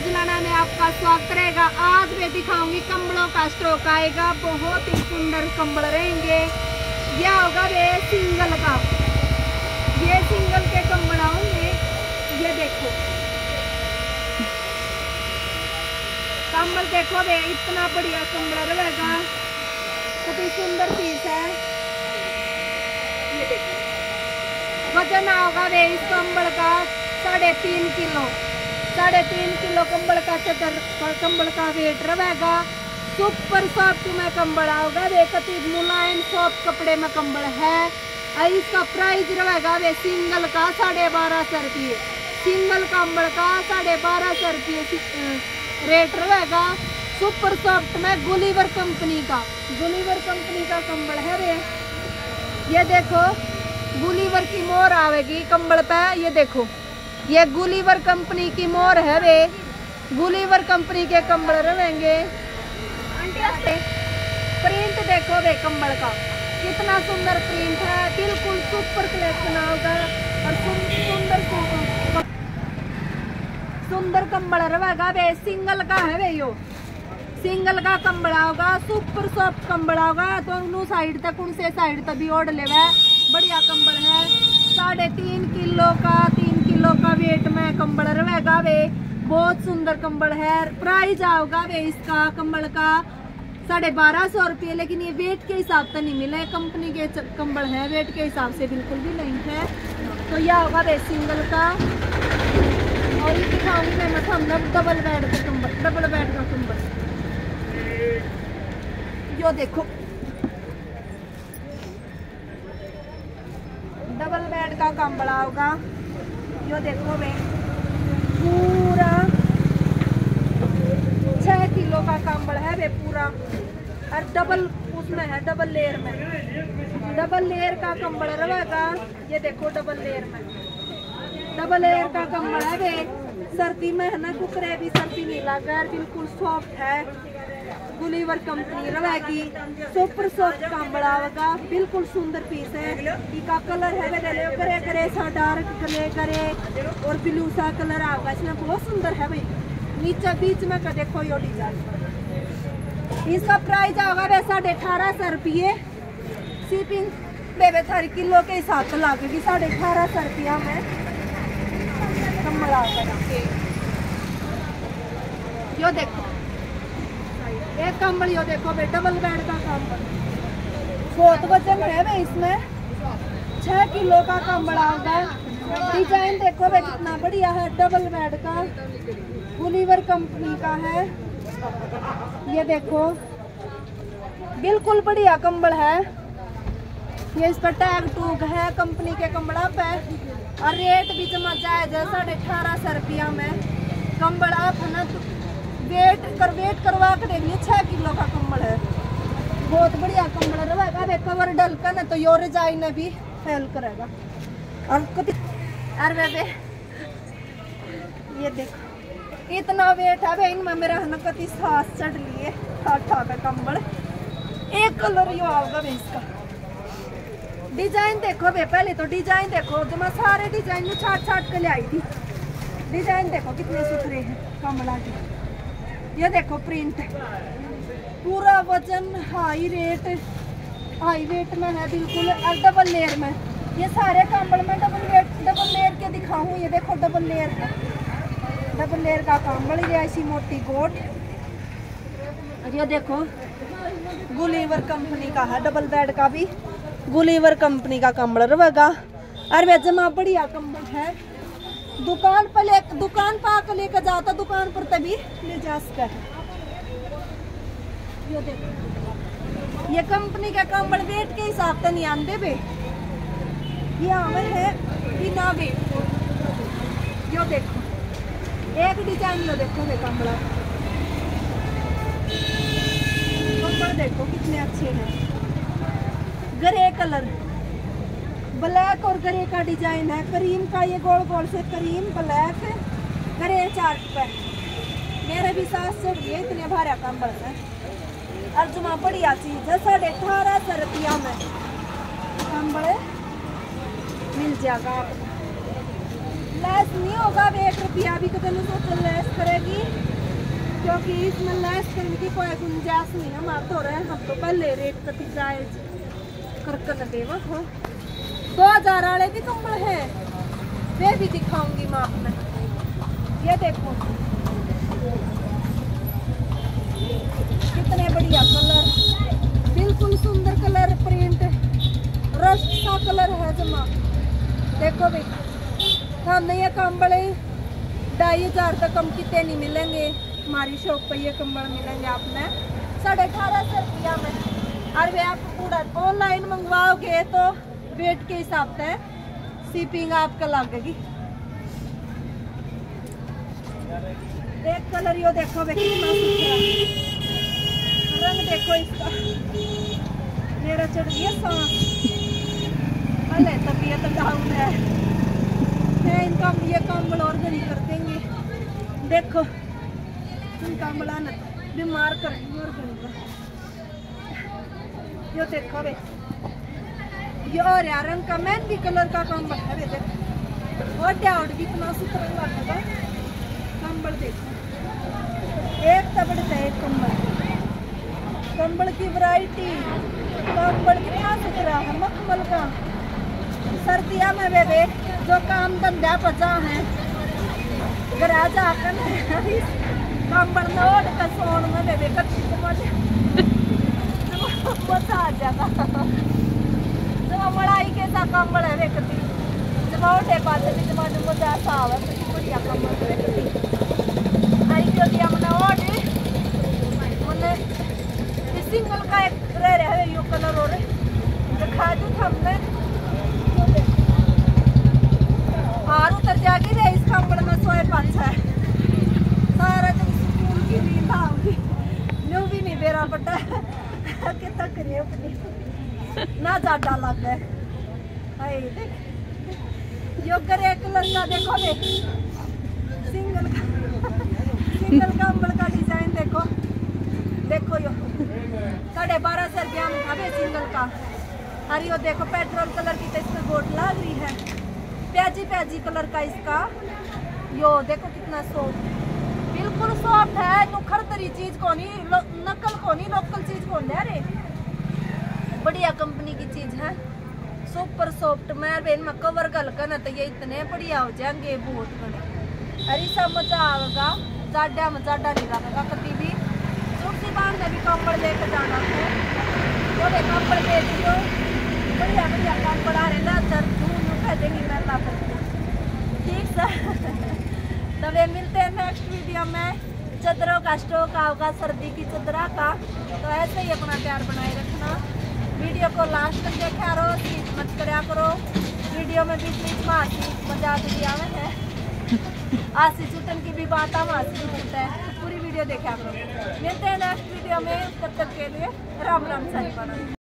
मोजलाना में आपका स्वागत रहेगा। आज मैं दिखाऊँगी कंबलों का स्ट्रोक आएगा। बहुत ही सुंदर कंबल रहेंगे। यह होगा वे सिंगल का। ये सिंगल के कंबल होंगे ये देखो। कंबल देखो वे, इतना बढ़िया कंबल रहेगा। कितनी सुंदर पीस है। ये देखो। वज़न होगा वे इस कंबल का साढ़े तीन किलो। साढ़े तीन किलो कंबल का चदर कंबल का वेट रहेगा सुपर सॉफ्ट में कंबल आओगा। वे कति मुलायम सॉफ्ट कपड़े में कंबल है। और इसका प्राइस रहेगा वे सिंगल का साढ़े बारह सौ रुपये। सिंगल कंबल का साढ़े बारह सौ रुपये रेट रहेगा सुपर सॉफ्ट में गुलीवर कंपनी का। गुलीवर कंपनी का कंबल है रे ये देखो, गुलीवर की मोर आवेगी कंबल पे। ये देखो ये गुलीवर कंपनी की मोर है वे। गुलीवर कंपनी के कंबल रहेंगे प्रिंट देखो वे कंबल का। कितना सुंदर प्रिंट है। बिल्कुल सुपर कलेक्शन होगा और सुंदर सुंदर कंबल रहेगा वे। सिंगल का है वे यो। सिंगल का कंबल होगा सुपर सॉफ्ट कंबल होगा दोनों साइड तक, उनसे साइड तक भी ओढ़ ले बढ़िया कंबल है। साढ़े तीन किलो का किलो का वेट में कंबल रहेगा वे। बहुत सुंदर कंबल है। प्राइस आओगा वे इसका कंबल का। साढ़े बारह सौ रुपये, लेकिन ये वेट के हिसाब से नहीं मिले। कंपनी के कंबल है, वेट के हिसाब से बिल्कुल भी नहीं है। तो यह होगा वे सिंगल का। और ये दिखाऊँगी मैं मतलब डबल बेड का कंबल डबल बेड का कंबल। जो देखो। डबल बेड का कंबल होगा जो देखो मैं, पूरा छह किलो का कंबल है वे पूरा। और डबल उसमें है डबल लेयर में। डबल लेयर का कंबल रहेगा, ये देखो डबल लेयर में। डबल लेयर का कंबल है वे सर्दी में है ना कुकरे भी, सर्दी नहीं लगा बिल्कुल सॉफ्ट है। गुलीवर कंपनी रहेगी सुपर सॉफ्ट कंबल आवेगा बिल्कुल सुंदर पीस है। इसका कलर है करे करे, सा डार्क गले करे। और ब्लू सा कलर आवेगा इसमें बहुत सुंदर है भाई। नीचे बीच में का देखो यो डिज़ाइन। इसका प्राइस आएगा वे साढ़े अठारह सौ रुपये। शिपिंग बेबे थारी किलो के हिसाब से लगेगी साढ़े अठारह सौ रुपया में। कम्बल आएगा यो देखो। एक कंबल यो देखो बे डबल बेड का वज़न है बे इसमें। छह किलो का आएगा डिज़ाइन देखो बे कितना बढ़िया है डबल बेड का। गुलीवर कंपनी का है। ये देखो। बिल्कुल बढ़िया कंबल है। ये इस पर टैग टूग है कंपनी के कमड़ा पे और रेट भी जमा जायज़ है, साढ़े अठारह सौ रुपया में। आप है ना वेट कर वेट करवा के देख लिया छह किलो का कम्बल है। बहुत बढ़िया कम्बल रहेगा वे कवर डल का ना तो यो रिजाइन भी फैल करेगा। और कति अरे वे ये देखो, इतना वेट है वे इनमें मेरा ना कति सांस चढ़ लिए, ठाठा का कम्बल। एक कलर यो आएगा वे इसका। डिज़ाइन देखो वे पहले तो डिज़ाइन देखो, जो मैं सारे डिज़ाइन में छाट छाट के ले आई थी। डिज़ाइन देखो कितने सुथरे हैं कमला की ये देखो प्रिंट पूरा वज़न हाई रेट हाई वेट में है, बिल्कुल और डबल लेयर में। ये सारे कंबल में डबल वेट डबल लेयर के दिखाऊँ, ये देखो डबल लेयर डबल लेयर का कंबल ये ऐसी मोटी गोट ये देखो गुलीवर कंपनी का है डबल बेड का भी। गुलीवर कंपनी का कंबल रहेगा और वे जमा बढ़िया कंबल है। दुकान पर ले, दुकान पर आकर लेकर जाओ तो दुकान पर तभी ले जा सकता है ये देखो। ये कंपनी का कंबल वेट के हिसाब से नहीं आते बे। ये हमें है बिना वेट यो देखो। एक डिज़ाइन लो देखो बे कंबला कंबल देखो कितने अच्छे हैं। Grey colour. ब्लैक और ग्रे का डिज़ाइन है। करीम का ये गोल गोल से करीम ब्लैक ग्रे चार्ट पे। मेरे भी सास से ये इतने भारा कंबल है। अर्जुमा, बढ़िया चीज़ है। साढ़े अठारह सौ रुपया में। कंबल मिल जाएगा आपको। लेस नहीं होगा अब एक रुपया भी कदम सोच लेस करेगी। क्योंकि इसमें लेस करने की कोई गुंजाइश नहीं है। मार तो रहे हम तो पहले रेट कटी जाए करकन देवा हो। दो हज़ार वाले भी कम्बल है। वे भी दिखाऊँगी मैं आपने ये देखो। कितने बढ़िया कलर। बिल्कुल सुंदर कलर प्रिंट। रस्ट सा कलर है जमा। देखो भाई हमने ये कंबल ढाई हज़ार तक कम कितने नहीं मिलेंगे। हमारी शॉप पर ये कंबल मिलेंगे आपने। साढ़े अठारह सौ रुपया में। वे आप पूरा ऑनलाइन मंगवाओगे तो वेट के हिसाब से शिपिंग आपका लगेगी। एक कलर यो देखो रंग देखो इसका। मेरा चढ़ गया सांस अरे तबीयत डाउन है। मैं ये और गरी कर देंगे देखो बीमार कर देखो वे ये और यार रंग का मेहंदी कलर का कंबल है वे देखो और भी इतना सुथरा लगेगा कंबल देखो। एक तबड़ से एक कंबल। कंबल की वैरायटी कंबल कितना सुथरा है, मखमल का। सर्दिया में वे वे जो काम धंधा पचा है। घर आ जाकर कंबल ओढ़ कर सोन में वे वे कच्ची मज़ा आ जाएगा जब मड़ाई के साथ कंबल है वेकती जब ओढ़े पाते भी जब मज़ा सा आवे तो बढ़िया कंबल वेकती आई जो दिया मैंने ओढ़े मैंने सिंगल का एक रह यो कलर और दिखा दू हार उतर जाएगी रे इस कंबल में सोए भी नहीं बेरा पटा ना ज़्यादा लग है हाय, देख। यो करे कलर का देखो रे सिंगल का सिंगल कंबल का डिज़ाइन देखो। देखो यो। साढ़े बारह सौ रुपया में था सिंगल का। अरे यो देखो, पेट्रोल कलर की तो इस पर गोट लग रही है। प्याजी प्याजी कलर का इसका। यो देखो कितना सॉफ्ट बिल्कुल सॉफ्ट है तो खरतरी चीज़ को नहीं नकल को नहीं लोकल चीज़ को ले रे। बढ़िया कंपनी की चीज़ है। सुपर सॉफ्ट मैं बेन में कवर गल करना तो ये इतने बढ़िया हो जाएँगे बहुत बड़े अरे सब मज़ा आएगा जाडा में जाडा नहीं रखेगा कभी भी सुर्सी बाँध में भी कंबल लेकर जाना है। कंबल बेच दो बढ़िया बढ़िया कंबल आ रहे ना, सर उठा देंगी मैं ला ठीक सर। तो वे मिलते हैं नेक्स्ट वीडियो में। चदरों का स्टॉक आओगा, सर्दी की चदरा का। तो ऐसे ही अपना प्यार बनाए रखना। वीडियो को लास्ट तक देखा करो चीज़ मत कराया करो। वीडियो में भी बीच में आसी मज़ाक दिया में है। आसी चुटन की भी बात हम आसी चुट है। तो पूरी वीडियो देखा करो मिलते हैं नेक्स्ट वीडियो में तब तक के लिए राम राम सारी